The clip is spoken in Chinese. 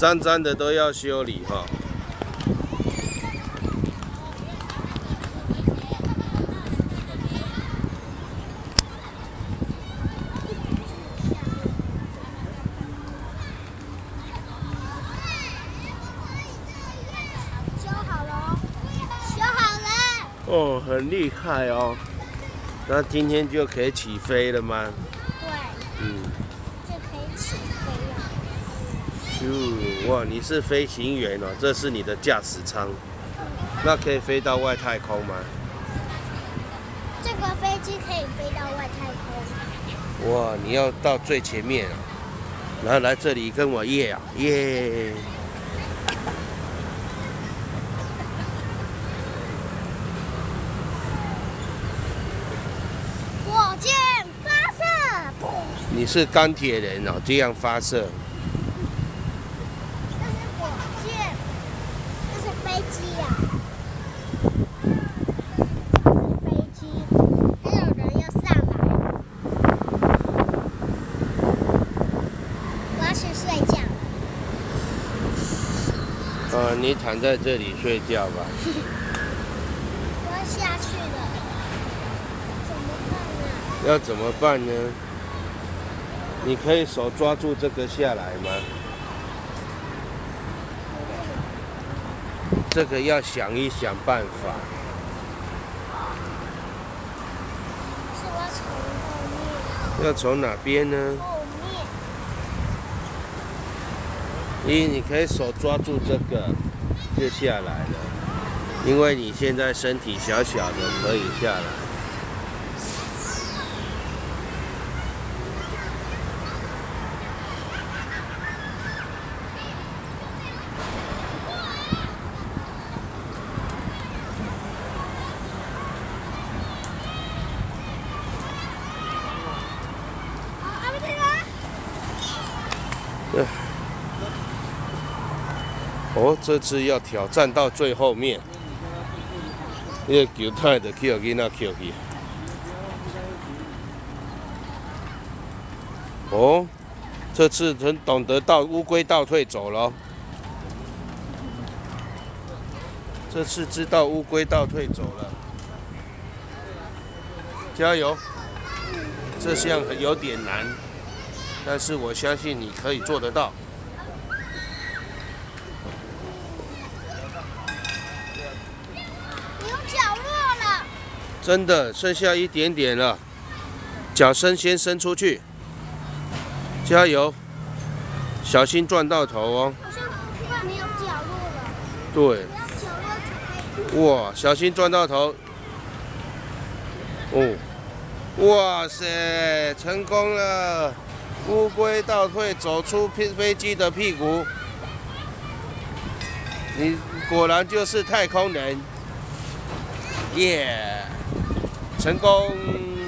脏脏的都要修理哈。修好了，修好了。哦，很厉害哦。那今天就可以起飞了吗？对，嗯。咻，哇，你是飞行员哦，这是你的驾驶舱。那可以飞到外太空吗？这个飞机可以飞到外太空。哇，你要到最前面啊，然后来这里跟我耶啊耶！火箭发射，你是钢铁人哦，这样发射。这是火箭，这是飞机呀、这是飞机，还有人要上来。我要去睡觉了。呃，你躺在这里睡觉吧。我要下去了，怎么办呢？要怎么办呢？你可以手抓住这个下来吗？这个要想一想办法。是要从后要从哪边呢？面，后面。一，你可以手抓住这个，就下来了。因为你现在身体小小的，可以下来。好，阿不对？哦，这次要挑战到最后面。那个球太的去互囡仔捡去。哦，这次很懂得倒乌龟倒退走了。这次知道乌龟倒退走了，加油！这项有点难，但是我相信你可以做得到。你有角落了，真的剩下一点点了，脚伸先伸出去，加油，小心撞到头哦。好像快没有角落了。对。哇，小心撞到头。哦，哇塞，成功了！乌龟倒退走出飞飞机的屁股，你果然就是太空人，耶、成功！